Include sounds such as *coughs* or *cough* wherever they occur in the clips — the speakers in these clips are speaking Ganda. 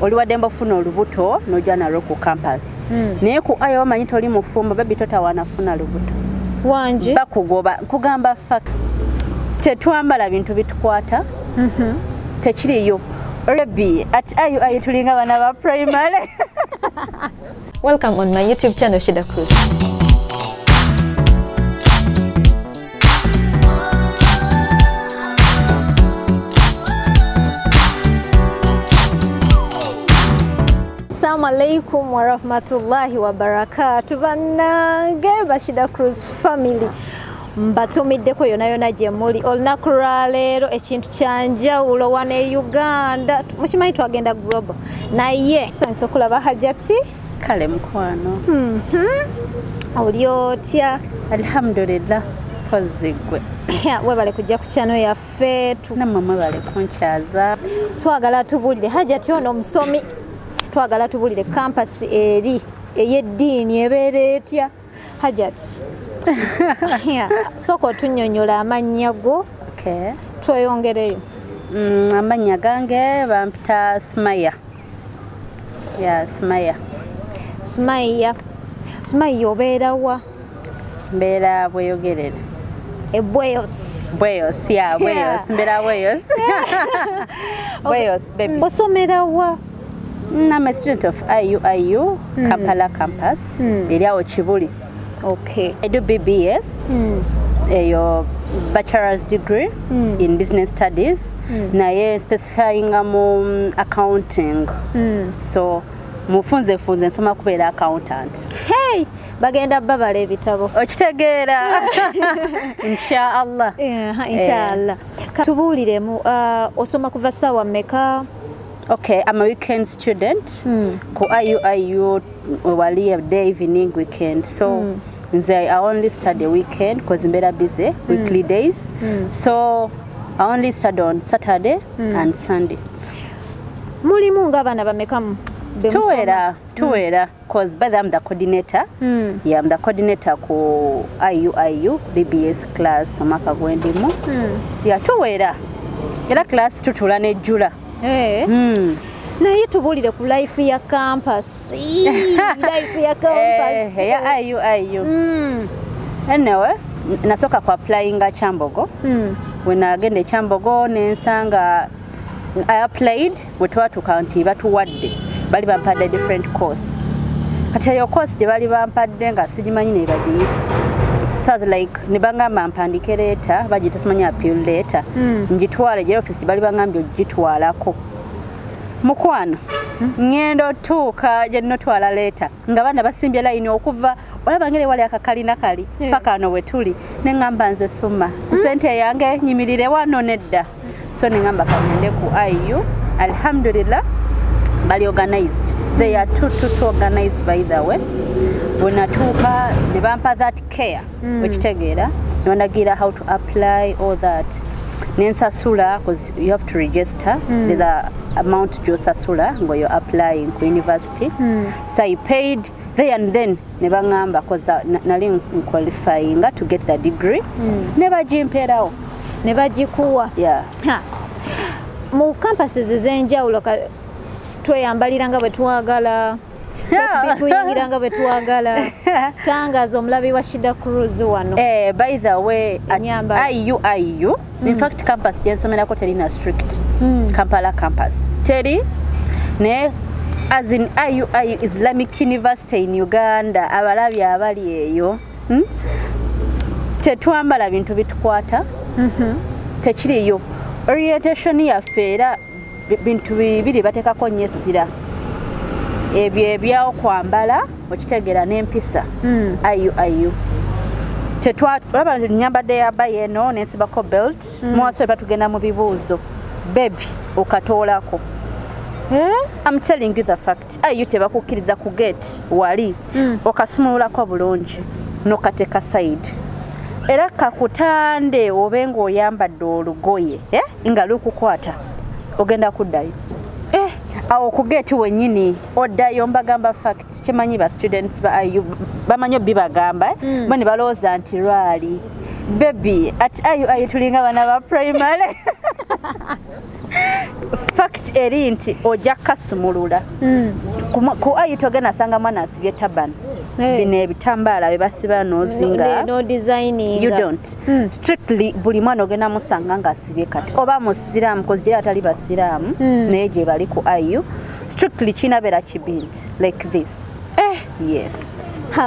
oli wadde mba ofuna olubuto n'ojja nalwo ku campus. Mm. naye ku ayo omanyi toli mufumbo bebi totawanafuna lubuto. Wangi bakugoba nkugamba fak tetwambala bintu bitukwata. Mhm. tekiriyo. Rebi ati ayo ayo tulinga bana ba primary. *laughs* Welcome on my youtube channel shida cruz Assalamu alaikum warahmatullahi wabarakatu bannange bashida cruise family. Mbatumiddeko yona yona gye muli. Olunaku lwaleero ekintu kyanjawulo wano e uganda. Mukimanyi twagenda global. Naye sanisa okulaba hajati kale mukwano. Oli otya? Alhamdulillah kozigwe. Webale kujja ku kyano yaffe nammwe mwebale kunkyaza. Twagala tubuulire hajati ono omusomi twagala tubuulire kampasi eri ey'eddiini ebeera etya? Hajati *laughs* Yeah. sooka otunnyonnyola amannya go tweyongereyo. Mm, amannya gange bampita sumaya. Ya sumaya. Sumaiya sumaiya obeerawa mbeera bweyogerere ebweyos bweyos. Ya bweyos. Mbeera bweyos. *laughs* *laughs* Bweyos baby Mm, I'm a student of IUIU Kampala campus. Mm. eri awo Kibuli. Okay I do BBS Mm. eyo bachelor's degree Mm. in business studies. Naye specifyinga mu mm, accounting. Mm. so mufunzefunze nsoma kubeera accountant. Hey bagenda babala ebitabo. Okitegeera. *laughs* Inshaallah Yeah, inshallah Ka- tubuuliremu uh, osoma kuva ssaawa mmeka okay i'm a weekend student. Mm. ku iuiu wali a day evening weekend. So nze i only study weekend cause mbeera busy weekly days. So i only study on saturday and sunday. Mulimu ng'abaana bameka mu be musoma? tuwera tuwera cause by the i'm the coordinator. Mm. yeah, I'm the coordinator ku iuiu bbs class omwaka gwendimu Mm. yeah, tuwera. Era class tutula nejjula mm. Naye tubuulire ku life ya campus. *laughs* Life ya campus. Eh, eya iuiu Mm. anyway n- nasooka ku applyinga kyambogo. Mm. wenagenda ekyambogo nensanga i applied bwe twatuuka nti batuwadde bali bampadde different course. Kati eyo course gye bali bampadde nga sigimanyi ne bagiyita so I was like ne bagamba mpandike leeta bagiyita simanyi appeal leeta Mm. ngitwale gye office bali bagambye ogitwalako. Mukwano ŋŋenda otuuka gye nnotwala leeta nga baana basimbye layini okuva olaba ngeri wali akakalina kali paka ano we tuli ne ŋŋamba nze suma. Sente yange nyimirire wano nedda. So ne ŋŋamba kagende ku iu alhamdulillah bali organized. They are too, too, too organized by the way bwe natuuka ne bampa that care Mm. wekitegeera ne bandagira how to apply all that nensasula because you have to register Mm. there's a amount gyosasula nga you're applying ku university Mm. so i paid there and then ne baŋŋamba nali nqualifyinga to get the degree Mm. ne bagimpeerawo ne bagikuwa yeah. Ha. mu campuses ez'enjawulo tweyambalira nga bwe twagala Yeah. tuyingira nga bwe twagala *laughs* tangaaza omulabi wa shida cruise wano Eh, by the way at Enyambala. iuiu in fact campus gyensomerako terina strict Mm. kampala campus teri naye as in iuiu islamic university in uganda abalabi abali eyo hmm? tetwambala bintu bitukwata Mhm. tekiriyo orientation yaffe era bi- bintu bibiri bateekako nnyo essira ebyo ebyawo kwambala okitegeera n'empisa Mm. iuiu olaba nti nyambadde yaba eno nensibako belt muwaso batugenda mu bibuuzo bebi okatoolako? I'm telling you the fact ayo tebakukkiriza ku gate wali Mm. okasumululako bulungi nokateka side era kakutande obe ng'oyambadde olugoye eh? nga lukukwata ogenda kuddayo. Awo ku gate wennyini oddayo mbagamba fact kimanyi ba students ba IU bamanyi bibagamba Mm. bo ne balowooza nti lwali bebi ati ayu ayu tulinga bana ba primary *laughs* fact eri nti ojja kasumulula Mm. Ku ayi togenda asanga mwana asibye tabani Eh. Bino ebitambaala bye basiba nozinga. No designing you don't. Mm. strictly buli mwana ogenda musanga ngaasibye kati. Oba musiraamu kozi gyera atali basiraamu Mm. naye gye bali ku ayu strictly kinabeera kibinti like this. Eh. Yes.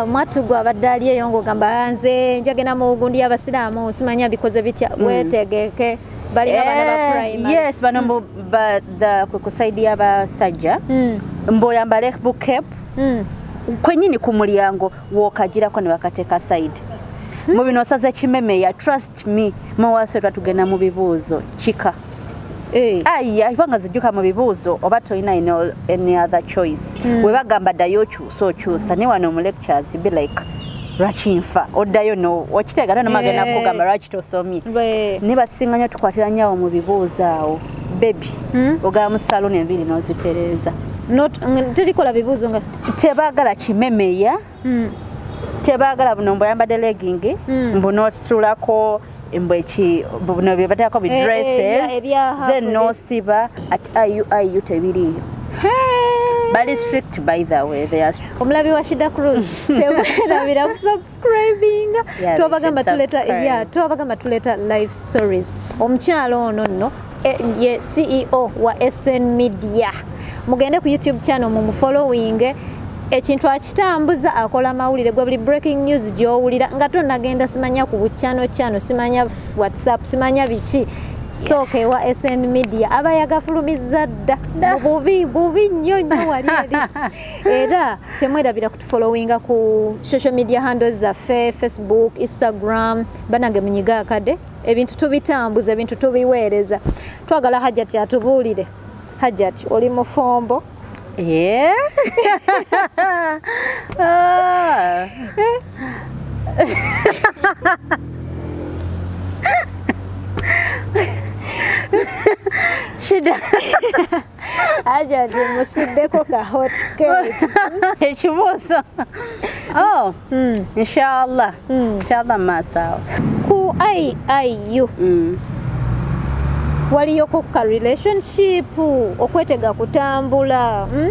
Mwatu gwe abadde ali eyo ng'ogamba nze njagenda mu gundi y'abasiraamu simanya bikoze bitya. Wetegeke balinga abaana ba Eh, primary. yes bano mbu ba- the- kwe ku saidi y'abasajja Mm. mbw'oyambale bukepu. Kwenyini ku mulyango wokagirako ne bakateeka side. Mu bino osaze kimemeya trust me mawase twatugenda mu bibuuzo. Kika. Eh. aya ibanga zijjuka mu bibuuzo oba tolina any other choice. Mm. we bagamba ddayo okyusa okyusa. Ne wano mu lectures you be like lwaki nfa? Oddayo no okiteega ate nomagenda Eh. kugamba lwaki tosomye ne batusinga nnyo tukwatira nnyo awo mu bibuuzo awo bebi Mm. ogaba mu saluni enviri n'ozitereeza Tulikola bibuuzo nga. Tebaagala kimemeya. Mm. tebaagala buno mbu oyambadde legging Mm. mbu nosulako buno bye bateekako Eh, eh, bidresses half then nosiba ati tebiriiyo Hey! bali strict by the way they are omulabi wa shida cruz *laughs* temwerabira kusubscribing twabagamba tuleta yeah, twabagamba tuleta life stories. Omukyalo ono nno eh, ye ceo wa sn media mugende ku youtube channel mumufollowing ekintu akitambuza akola mawulire gwe buli breaking news gyowulira. Nga tonagenda simanya ku bukyano kyano simanya whatsapp simanya biki? Sooka ewa sn media. Aba yagafulumiza dda. Bubi bubi nnyo nnyo wali eri. *laughs* Era temwerabira kutufollowinga ku social media handles zaffe facebook instagram banange munyiga akade ebintu tubitambuza ebintu tubiweereza. Twagala hajati atubuulire hajati oli mufombo Yeah. Ah. shida. Hajati musuddeko ka hot cake. Ekibuuzo oh Mm, inshallah. Mm. inshallah maaso awo ku iiu Mm. waliyoko ka relationship okwetega kutambula mm?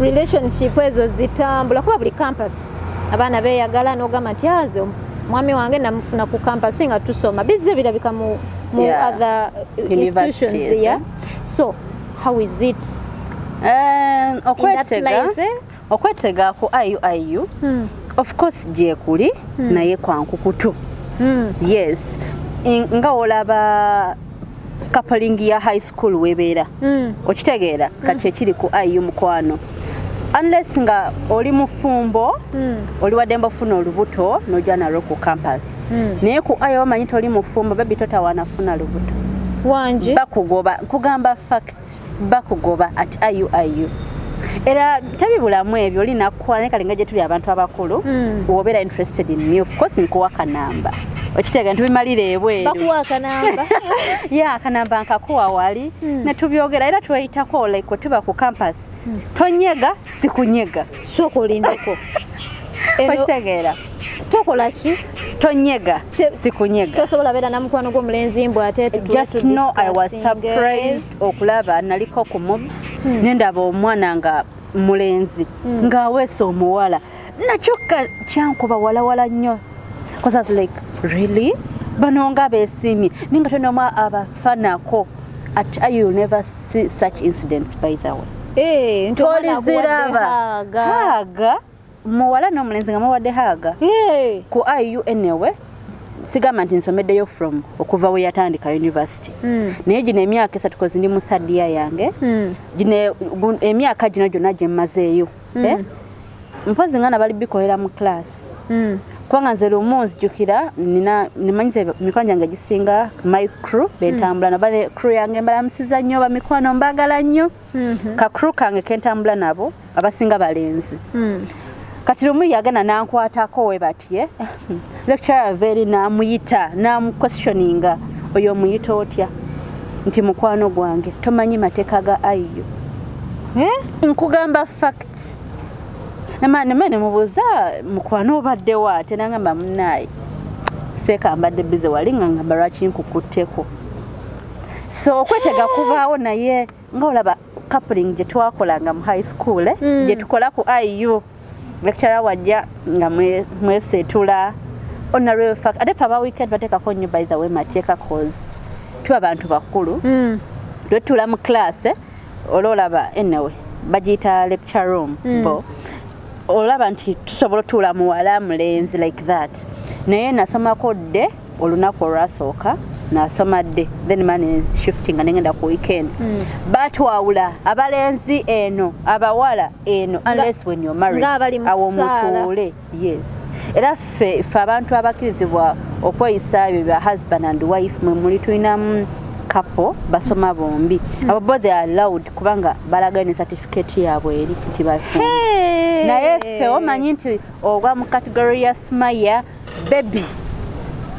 relationship ezo zitambula kuba buli campus abaana beyagala nogamba nti aze mwami wange namufuna ku campus nga tusoma bizze birabika mu, mu Yeah. other institutions yeah? so how is it Um, okwetega eh? okwetega ku iuiu mm. of course gyekuli naye kwankukutu Mm. yes nga olaba kapalingi ya high school webeera Mm. okitegeera kati ekiri ku iu mukwano unless nga oli mufumbo Mm. oli wadde mbafuna olubuto nojja nalwo ku campus Mm. naye ku iu omanyi toli mufumbo bebi totawanafuna lubuto wangi bakugoba nkugamba fact bakugoba at iuiu era tabibulamu ebyo olinakukola naye kalinga gye tuli abantu abakulu Mm. wobeera interested in me of course nkuwa kanamba okitegeera ntubimalira ebweru bakuwa akanamba. *laughs* Ya akanamba nkakuwa wali Mm. netubyogera era tweyitako like wetuba ku campus. Tonyega sikunyega. Sooka olindeko. *laughs* Okitegeera tokola ki? Tonyega sikunyega. tosobola beera na mukwano gw'omulenzi mbw ate just know i was surprised okulaba naliko ku mobs. Mm. nendaba omwana nga mulenzi ng'aweesa omuwala. Nakyo kyankuba walawala nnyo. Cause I was like really? Bano nga beesiimye naye nga tonomu abafanako. At you'll never see such incidents by the way. Eh, toliziraba haaga. muwala n'omulenzi nga muwadde haaga Eh, ku iu anyway sigamba nti nsomeddeyo from okuva we yatandika university mm, naye gino emyaka esatu kozi ndi mu third year yange mm, gino emyaka gino gyonna gye mmazeeyo. Mm. Eh? mpozi nga nabali bikolera mu class kubanga nze lumu nzijukira nina nimanyiza emikono gyange gisinga my crew bentambula naba ne crew yange mbalamusiza nnyo bamikwano mbagala nnyo. Mhm, ka crew kange kentambula nabo abasinga balenzi. Mm. kati lumu yagenda nankwatako we batye. *laughs* Lecturer veri namuyita namuquestioninga oyo omuyita otya? Nti mukwano gwange tomanyi mateeka ga ayo Eh? nkugamba fact nama nemubuuza mukwano obaddewo ate nangamba munaayi seeka mbadde bize wali nga ngamba lwaki nkukutteko so okwetega kubaawo naye nga olaba coupling gye twakolanga mu high school eh, Mm. gye tukola ku iu lecturer wajja nga mwe- mweseetula on a real fact ate fe aba weekend bateekako nnyo by the way mateeka cause tuba bantu bakulu Mm. twetula mu class eh, ola olaba anyway bagiyita lecture room Mm. Olaba nti tusobola otuula muwala mulenzi like that. Naye nasomako dde olunaku olwasooka nasoma dde. Then mane shifting nga negenda ku weekend. Mm. batwawula abalenzi eno abawala eno unless when you're married awo mutuule. Yes. Era ffe ffe abantu abakkirizibwa okweyisa ebyo bya husband and wife mwe muli tulinamu couple basoma bombi abo bo they are allowed kubanga balagayo ne certificate yaabwe eri nti Hey. naye ffe omanyi nti ogwa mu category ya smaya baby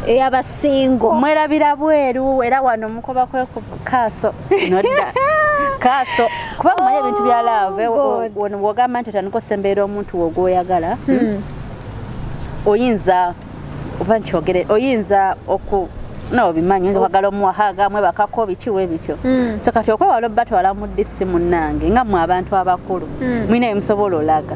eyabasingo mwerabira bweru era wano mukoba kwe ku kaaso nodda *laughs* kaaso kuba mumanyi ebintu bya God. wogamba nti otandika osembeera omuntu wogwoyagala Mm. oyinza oba nkyogere oyinza oku nobimanyi oyinza kwagala omuwahaga mwebakako bikiwe bityo. Mm. so kati okwewala obatwala mu disi munnange nga mwe abantu abakulu Mm. mwina emusobola olaga.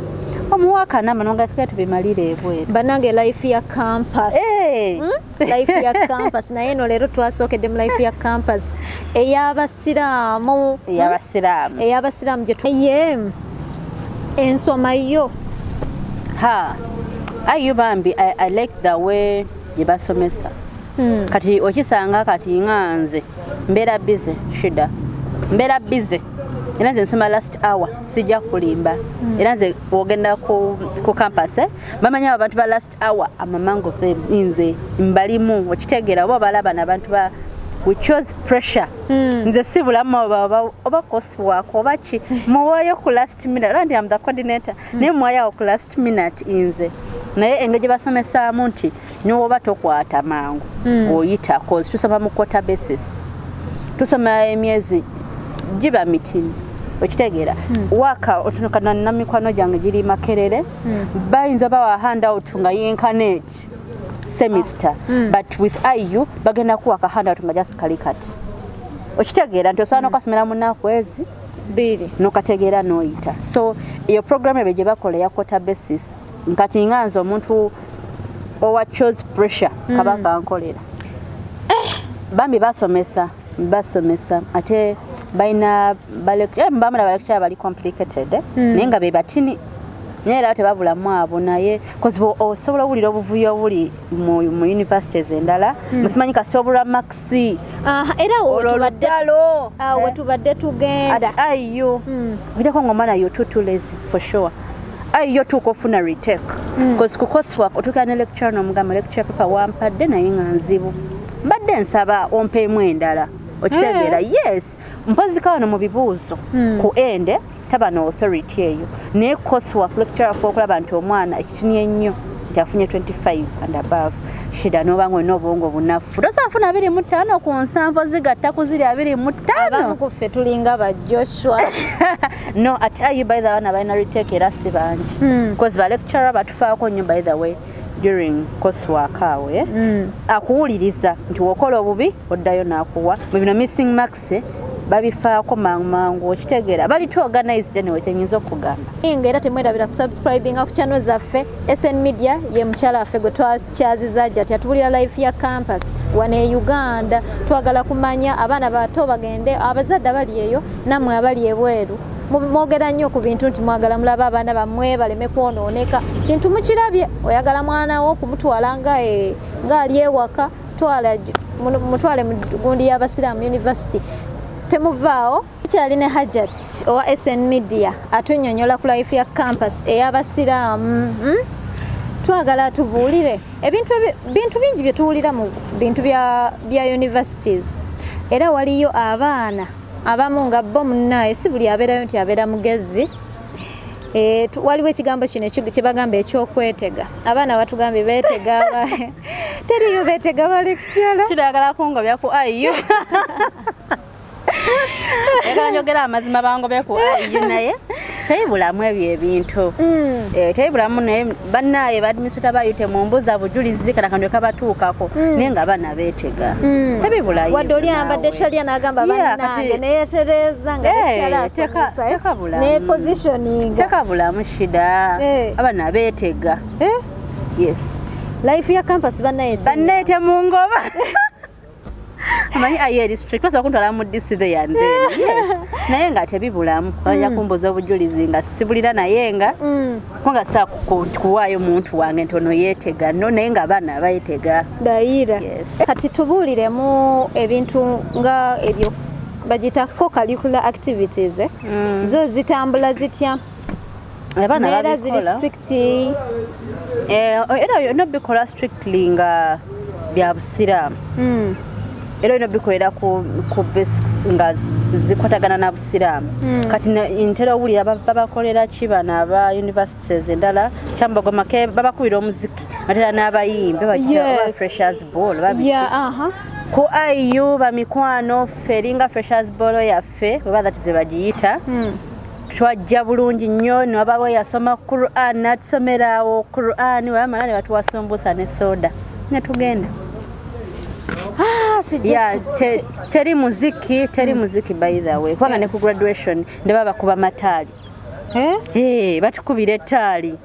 Omuwaka nama nongasigale tubimalire ebweru. Banange life ya campus. Eh. Mm? life ya campus. Naye eno leero twasookedde mu life ya campus. Ey'abasiraamu. Eyabasiraamu. Ey'abasiraamu gye tu- ye ensoma yo. Ha! Ayo bambi I, i like the way gye basomesa. Kati okisanga kati nga nze mbeera bize shida. Mbeera bize era nze nsoma last hour sijja kulimba era nze ogenda ku, campus eh, bamanyi abo abantu ba last hour amamang of them nze mbalimu okitegeera oba obalaba nabantu ba we chose pressure. Mm. nze si bulamu oba- kosiwaako oba ki. *laughs* Muwaayo ku last minute era ndi am the coordinator. Naye muwaayo awo ku last minute nze naye engeri gye basomesaamu nti niwoba tokwata mangu Mm. oyita cause tusoma mu quarter basis. Tusoma emyezi giba mitini okitegeera. Waka otunukana namikwano gyange giri makerere. Mm. bayinza bawa handout nga yenkanet semester. Mm. but with iu bagenda kuwaka handout nga just kali kati. Okitegeera nti osobola nokasomera munaku ezi bbiri. nokategeera noyita. So eyo program ebyo gye bakola eya quarter basis nkati nga nze omuntu owa chose pressure kabaka nkolera. Bambi basomesa basomesa ate balina bamula balekitara bali complicated eh? Mm. naye nga be batini naye era tebabulamu abo naye kozi osobola owulira obuvuyo obuli mu universities endala musimanyi kasita obulwa maxi Aha, era awo olwo wetubadde eh? tugenda. Ayo Mm. ojjako ngaomwana yo too too lazy for sure ayo yo tuuka ofuna retake. Mm. cause ku coursework otuukira ne lecture n'omugamba lecture paper wampadde naye nga nzibu. Mbadde nsaba ompeemu endala okitegeera yes mpozika wano mu bibuuzo Mm. ku ende taba no authority eyo. Naye coursework lecture fe okulaba nti omwana ekitini ennyo nti afunye 25 and above shida noba nga olina obwongo bunafu tosaafuna 25 ku nsanvu zigatta ku ziri 25 abamu ku ffe tulinga ba joshua *laughs* no ate ayi by the way balina retake era si bangi Mm. because ba lecturer batufaako nnyo by the way during coursework awo eh? Mm. akuwuliriza nti wokola obubi oddayo n'akuwa mu bino missing marks eh, babifaako mangu mangu okitegeera. Bali to organized anyway kyenyinza okugamba. Nga era temwerabira kusubscribinga ku channel zaffe sn media ye mukyala waffe gwe twakyaziza jati atubulira life ya campus wano e uganda. Twagala kumanya abaana bato bagende abazadde abali eyo nammwe abali ebweru. Mwogera nnyo ku bintu nti mwagala mulabe abaana bammwe baleme kwonooneka. Kintu mukirabye oyagala mwana wo kumutwala nga e- ewaka mutwale mu gundi y'abasiraamu university temuvaawo tukyali ne hajat owa sn media atunyonyola ku life ya campus ey'abasiraamu mm? twagala tubuulire. Ebintu ebi- bintu bingi bye tuwulira mu bintu bya, universities. Era waliyo abaana abamu nga bo munnaye si buli abeerayo nti abeera mugezi. Tu- waliwo ekigambo kino ekyo- kye bagamba ekyokwetega. Abaana batugambye beetega *laughs* teriyo beetega balekukyala kiragala kungobya ku *laughs* *laughs* yagala njogera amazima bangobye ku ayu naye tebibulamu ebyo ebintu. Mm. Eh, tebibulamu naye bannaye badmisita bayite mumbuza bujulizi kana kano kabatuukako Mm. naye nga bana beetega. Mm. tebibulayo wadde oli ayambadde shalya n'agamba bannange neyetereza nga tekyala teka- asomesa tekabulamu. ne positioninga. Tekabulamu shida. Abana beetega. Yes. Life ya campus bannaye si- banneete mu ngoba *laughs* amanyi aye district basobola kuntwala mu then yes. Naye nga tebibulamu. Aja kumbuza obujulizi nga sibulira naye nga Mm. kubanga ku- kuwaayo muntu wange nti ono yeetega no naye nga abaana bayetega dayira. Kati tubuuliremu ebintu nga ebyo bagita co curricular activities eh? Mm. zo zitambula zitya? Neera ziri strict. Eh, era yonna bikola strictly nga bya busiraamu. Mm. Era olina bikolera ku, ku basics nga zikwatagana na busiraamu. Mm. kati ntera owulira ba- babakolera ki bano aba universities endala? Kyambagomake babakubira omuziki atera n'abayimbi Yes. freshers ball babiki ya aha ku iu bamikwano ffe eringa freshers ball yaffe oba that ze bagiyita. Mm. twajja bulungi nnyo newabawo yasoma quran natusomera awo quran wamala ne batuwasumbusa ne soda. Netugenda Sijja te, teri muziki teri muziki by the way. Kubanga ne ku graduation ndeba bakuba mataali Eh? hey, batukubira ettaali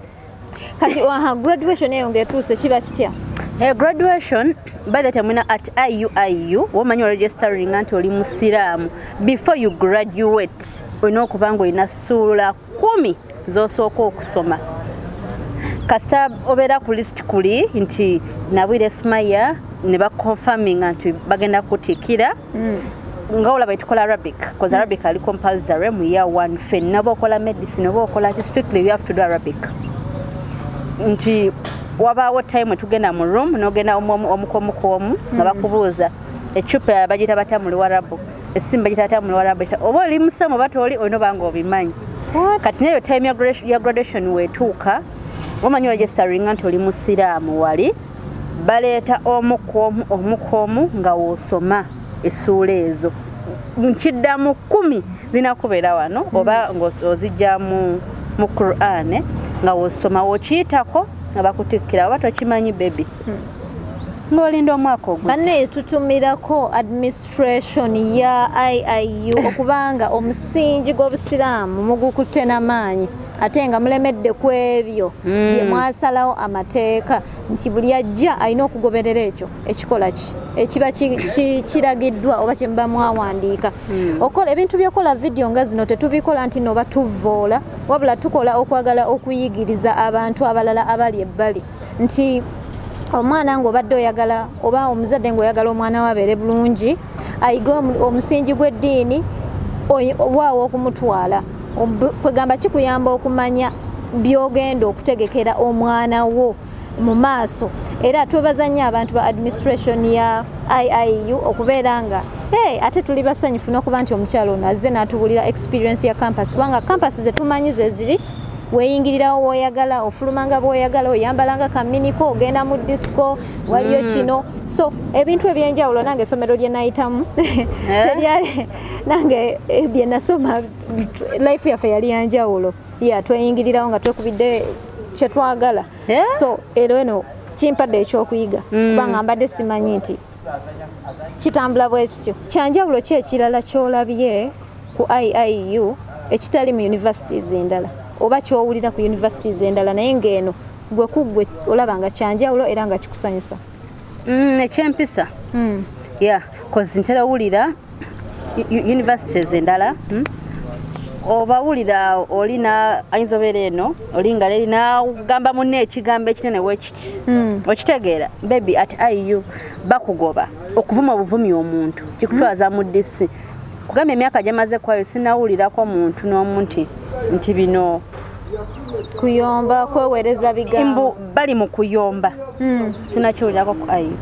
kati aha graduation eyo ngaetuuse kiba kitya? Hey, graduation by the time mwina at iuiu womanyi registering nti oli musiraamu. Before you graduate olina okuba nga olina suula kumi zosooka okusoma. Kasita obeera ku list kuli nti nabwire sumaya ne baconfirminga nti bagenda kutikira. Mm. nga olaba tukola arabic bcause arabic ali compulsory mu year one. Fenna oba okola medicine oba okola ki strictly you have to do arabic. Nti wabaawo time tugenda mu room nogenda omukomukomu nga bakubuuza. Ecupa bagita batya mu luwarabu essimu bagita batya mu luwarabu oba oli musemu oba tooli olina oba nga obimanyi. Kati nayo time ya gradu- ya graduation weetuuka omanyi registeringa nti oli musiraamu wali baleeta omu ku omu omu ku omu nga woosoma essuula ezo. Nkiddamu kumi zinakubeera wano oba ng'ozijja mu quran nga woosoma wokiyitako nga bakutikkira oba tokimanyi bebi ng'olinda omwaka ogwo banne tutumirako administration ya iiu *coughs* okubanga omusingi gw'obusiraamu mugukutte n'amaanyi ate nga mulemedde ku ebyo. Mm. bye mwasalawo amateeka nti buli ajja alina okugoberera ekyo ekikola ki? Ekiba ki- ki- kiragiddwa oba kye muba mwawandiika? Okola ebintu byokola vidiyo nga zino tetubikola nti noba tuvoola wabula tukola okwagala okuyigiriza abantu abalala abali ebbali. Nti omwana ng'obadde oyagala oba omuzadde ng'oyagala omwana we abeere bulungi ayige omu- omusingi gw'eddiini waawo okumutwala kwegamba kikuyamba okumanya byogenda okutegekera omwana wo mu maaso. Era twebaza nnyo abantu ba administration ya iiu okubeera nga hey, ate tuli basanyufu n'okuba nti omukyalo ono azze n'atubulira experience ya campus kubanga campus ze tumanyi ze ziri weeyingirirawo woyagala ofulumanga bwoyagala oyambalanga kaminiko ogenda mu disco waliyo kino. So ebintu ebyenjawulo nange essomero lye nayitamu *laughs* teryali nange eh, bye nasoma life yaffe yali yanjawulo ya tweyingirirawo nga twekubidde kyetwagala Yeah. so ero eno kimpadde ekyokuyiga Mm. kubanga mbadde simanyi nti kitambula bwe kityo kyanjawulo ki ekirala kyolabye ku iiu ekitali mu universities endala oba kyowulira ku universities endala naye ngaeno gwe kuggwe olaba nga kyanjawulo era nga kikusanyusa Mm, ekyempisa Mm. ya kozi ntera owulira universities endala mm, oba wulira olina ayinza obeera eno olinga leri nagamba munne ekigambo ekinene wekiti Mm. okitegeera bebi at iu bakugoba okuvuma obuvumi omuntu kikutwaza mu disi kugamba emyaka gyamaze kwayo sinawulirako muntu n'omu nti nti bino kuyomba kweweereza bigambo. Mbu bali mu kuyomba. Mm. sinakiwulirako ku iu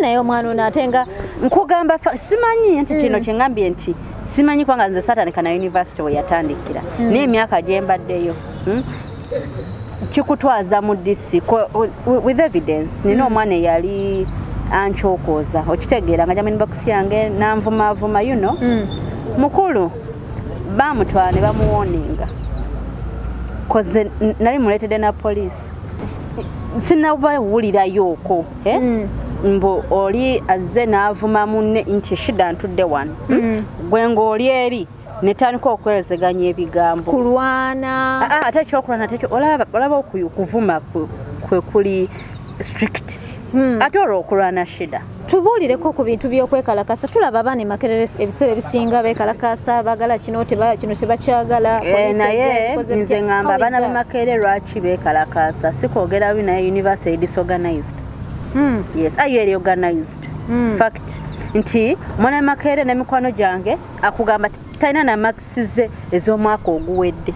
naye omwana ono ate nga nkugamba simanyi nti kino kyeŋambye nti simanyi kubanga nze satandika na university we yatandikira. Naye emyaka gyembaddeyo mm, kikutwaza mu disi with evidence. Nina omwana eyali ancokooza okitegeera nga jamani box yange know? Mm. mukulu bamutwala ne bamuwoninga koze nali muleetedde na poliisi. Sinabawulirayooko eh? Mm. Mbu oli azze n'avuma munne nti shida ntudde wano Mm. gwe ng'oli eri netandika okwezeganya ebigambo kulwana Ah, ah, ate ekyokulwana ekyo- olaba olaba oku- okuvuma ku- kwe kuli strict Mm. ate olwo okulwana shida tubuulireko ku bintu by'okwekalakasa tulaba abaana emakerere ebiseera ebisinga beekalakasa bagala kino teba- kino tebakyagala Eh, naye nze ngamba abaana that? b'emakerere lwaki beekalakaasa sikwogera bi naye university disorganized Mm. Yes ayo eri organized. Mm. fact. Nti omwana w'emakerere n'emikwano gyange akugamba ti talina namakisize ez'omwaka oguwedde.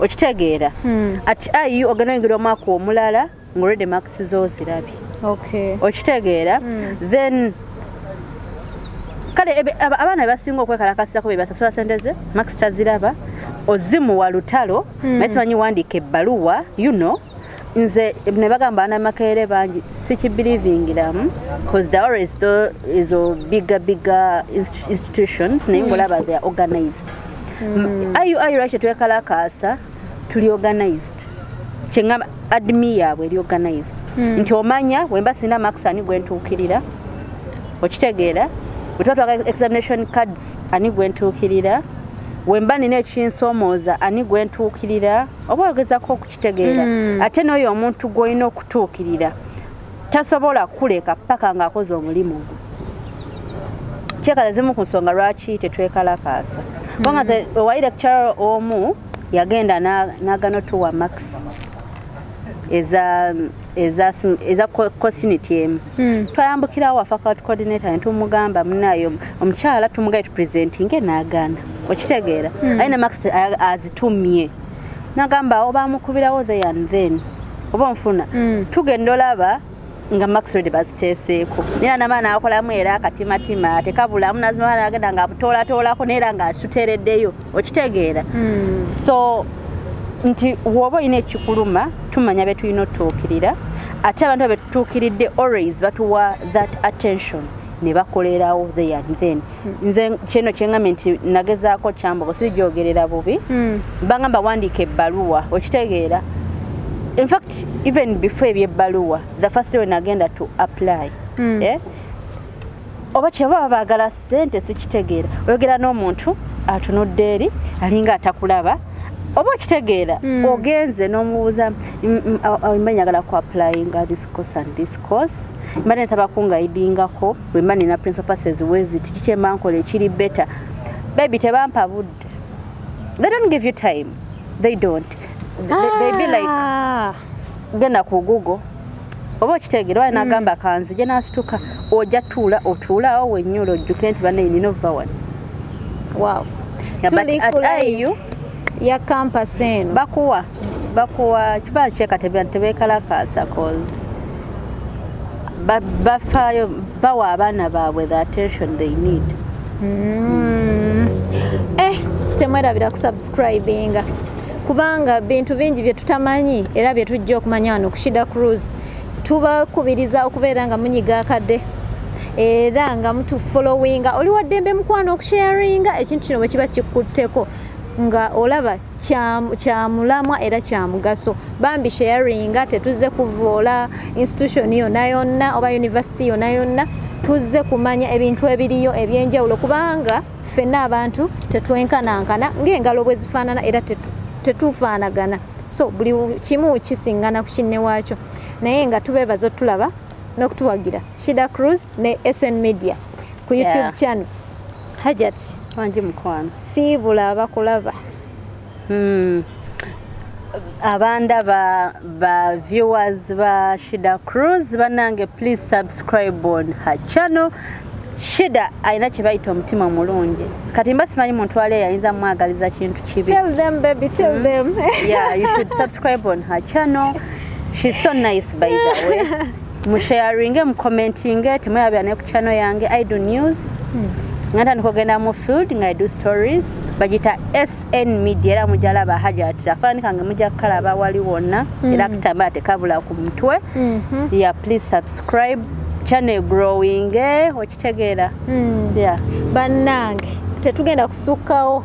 Okitegeera. Mm. ati ayi ogenda oyingira omwaka omulala ng'olwedde makisize ozirabye. Okay. Okitegeera. Then kale abaana bebasinga okwekalakasako bebasasula sente ze max taziraba. Ozimuwa lutalo naye simanyi wandiika ebbaluwa you know nze ne bagamba baana makerere bangi sikibelievingiramu because they always tho ezo bigger bigger inst- institutions naye ngaolaba they are organized. Ayu ayu lwaki tetwekalakaasa tuli organized? Kyeŋŋamba admi yaabwe eri organized. Mm. nti omanya wemba sina max ani gwentuukirira okitegeera bwe tuba twaga examination cards ani gwentuukirira wemba nina ekinsoomooza ani gwentuukirira oba ogezako okukitegeera Mm. ate n'oyo omuntu gw'olina okutuukirira tasobola kuleka paka ng'akoze omulimu gwe. Kyekaza zimu ku nsonga lwaki tetwekalakaasa? Kubanga nze owali lecturer omu yagenda na- n'agana otuwa max eza eza eza co- course unit emu Mm. twayambukirawo wa faculty coordinator ne tumugamba munayo omukyala tumugaye tupresentinge n'agaana okitegeera. Aye ne max azitumye. Nagamba oba amukubirawo there and then. Oba onfuna. Mm. tugenda olaba nga maxred baziteeseeko. Nera namaana akolamu era akatimatima tekabulamu nazimana agenda nga abutoolatoolako naye nga asutereddeyo okitegeera. Mm. so nti woba olina ekikuluma tumanya betulina otutuukirira. Ate abantu abetutuukiridde always batuwa that attention ne bakolerawo there and then nze kyeno kyeŋŋambye nti nagezaako kyambogo sirigyogerera bubi. Mm. bangamba wandiika ebbaluwa okitegeera. In fact even before ebyebbaluwa the first day when agenda to apply. Mm. eh, oba kyeba baagala ssente sikitegeera. Oyogera n'omuntu atunudde eri alinga atakulaba oba okitegeera ogenze n'omubuuza "Mm, mm, ah, ah, mba nyagala ku applyinga this course and this course mba nensaba kungaidingako bwemba nina principal passes weziti kikyemba nkola ekiri better. Baby tebampa budde. They don't give you time. They don't. They, they be like Ah. genda ku google. Oba okitegeera wali nagamba kanzije nasituka ojja tuula otuulaawo wennyula ojjuke nti banaye nina ova wano. Wow. IU ya campus eno. bakuwa bakuwa kiba kyeka tebekalakaasa cause bafaayo bawa abaana baabwe the attention they need. Mm. eh temwerabira kusubscribinga kubanga bintu bingi bye tutamanyi era bye tujja okumanya wano ku shida cruise tubakubiriza okubeera nga munyiga akadde era nga mutufollowinga oli waddembe mukwano okusharinga ekintu kino bwe kiba kikutteko nga olaba kya- kyamulamwa era kyamugaso bambi sharinga tetuzze kuvoola institution yonna yonna oba university yonna yonna tuzze kumanya ebintu ebiriyo ebyenjawulo kubanga ffenna abantu tetwenkanankana ng'engalo bwe zifaanana era tetu- tetufaanagana. So buli kimu kisiŋŋana ku kinne waakyo. Naye nga tubeebaza otulaba n'okutuwagira. Shida cruise ne sn media ku youtube Yeah. channel. Hajat wangi mukwano. Siibula abakulaba. Hmm. abanda ba, ba viewers ba shida cruise banange please subscribe on her channel. Shida alina kye bayita omutima mulungi kati mba simanyi muntu wali yayinza mwagaliza kintu kibi. Tell them baby tell them. *laughs* Yeah you should subscribe on her channel. She's so nice by the way. *laughs* Musharinge mucommentinge temwerabira ne ku channel yange ido news nganda okugenda mu field nga ido stories bagita sn media era mujalaba hajat afanika nga mujja kukalaba wali wonna. Era kitambala tekabula ku mutwe. Mhm. yeah please subscribe. Channel growing eh, okitegeera. Mm. bannange tetugenda kusukkawo.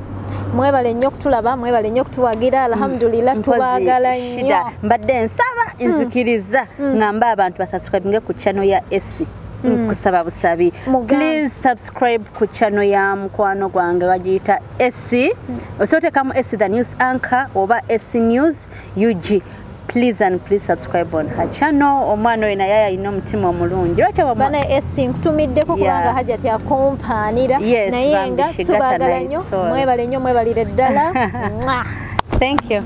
Mwebale nnyo okutulaba mwebale nnyo okutuwagira. Alhamdulillah Mpozi, tubaagala nnyo. Mbadde nsaba nzikiriza. Ngamba abantu basubscribinge ku channel ya esi kusaba busabi. Mugambe. please subscribe ku channel ya mukwano gwange bagiyita esi osotekamu esi the news anchor oba esi news ug please and please subscribe on her channel. Omwana oyo naye alina omutima omulungi. Lwaki wamwa- bana esi nkutumiddeko kubanga tyakumpaanira Yes, naye nga bambi, she got a tubaagala nice nnyo soul. mwebale nnyo mwebalire ddala. *laughs* Thank you